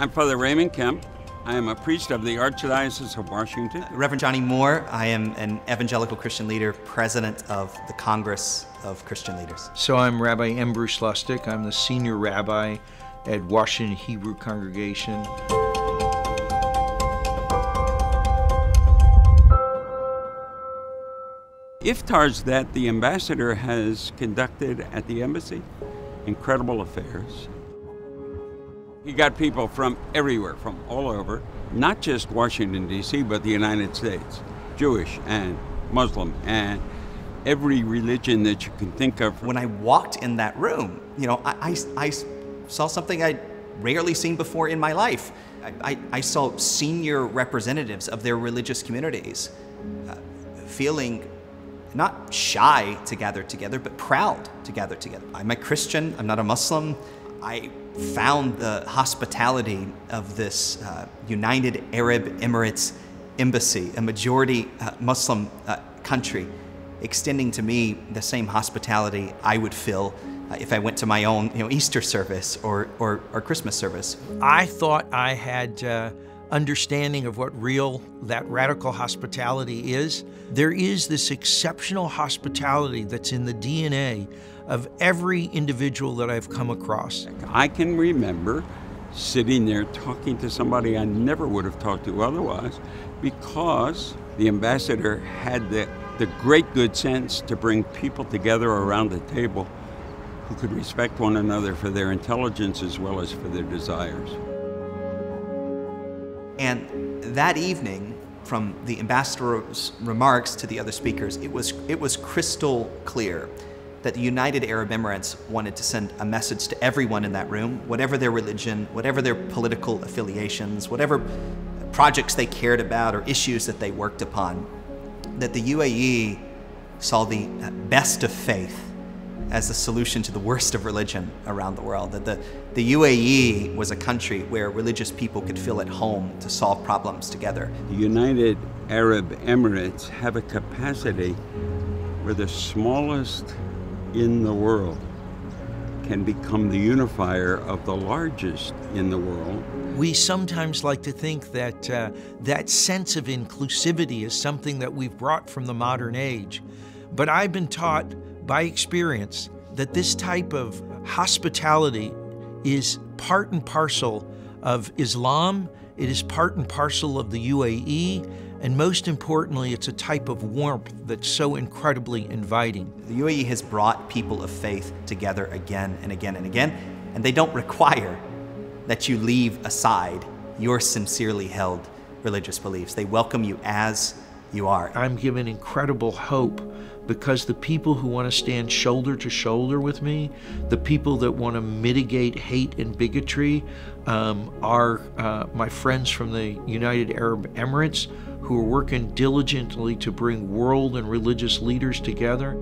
I'm Father Raymond Kemp. I am a priest of the Archdiocese of Washington. Reverend Johnnie Moore, I am an evangelical Christian leader, president of the Congress of Christian Leaders. So I'm Rabbi M. Bruce Lustig. I'm the senior rabbi at Washington Hebrew Congregation. Iftars that the ambassador has conducted at the embassy, incredible affairs. He got people from everywhere, from all over, not just Washington, D.C., but the United States, Jewish and Muslim and every religion that you can think of. When I walked in that room, you know, I, I, I saw something I'd rarely seen before in my life. I, I, I saw senior representatives of their religious communities uh, feeling not shy to gather together, but proud to gather together. I'm a Christian, I'm not a Muslim. I found the hospitality of this uh, United Arab Emirates embassy, a majority uh, Muslim uh, country, extending to me the same hospitality I would feel uh, if I went to my own you know, Easter service or, or, or Christmas service. I thought I had uh, understanding of what real, that radical hospitality is. There is this exceptional hospitality that's in the DNA of every individual that I've come across. I can remember sitting there talking to somebody I never would have talked to otherwise because the ambassador had the, the great good sense to bring people together around the table who could respect one another for their intelligence as well as for their desires. And that evening, from the ambassador's remarks to the other speakers, it was, it was crystal clear that the United Arab Emirates wanted to send a message to everyone in that room, whatever their religion, whatever their political affiliations, whatever projects they cared about or issues that they worked upon, that the UAE saw the best of faith as the solution to the worst of religion around the world. That the, the UAE was a country where religious people could feel at home to solve problems together. The United Arab Emirates have a capacity where the smallest in the world can become the unifier of the largest in the world. We sometimes like to think that uh, that sense of inclusivity is something that we've brought from the modern age. But I've been taught by experience that this type of hospitality is part and parcel of Islam, it is part and parcel of the UAE, and most importantly, it's a type of warmth that's so incredibly inviting. The UAE has brought people of faith together again and again and again, and they don't require that you leave aside your sincerely held religious beliefs. They welcome you as you are. I'm given incredible hope because the people who want to stand shoulder to shoulder with me, the people that want to mitigate hate and bigotry, um, are uh, my friends from the United Arab Emirates who are working diligently to bring world and religious leaders together.